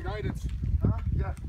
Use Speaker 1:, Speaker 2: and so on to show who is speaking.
Speaker 1: guidance.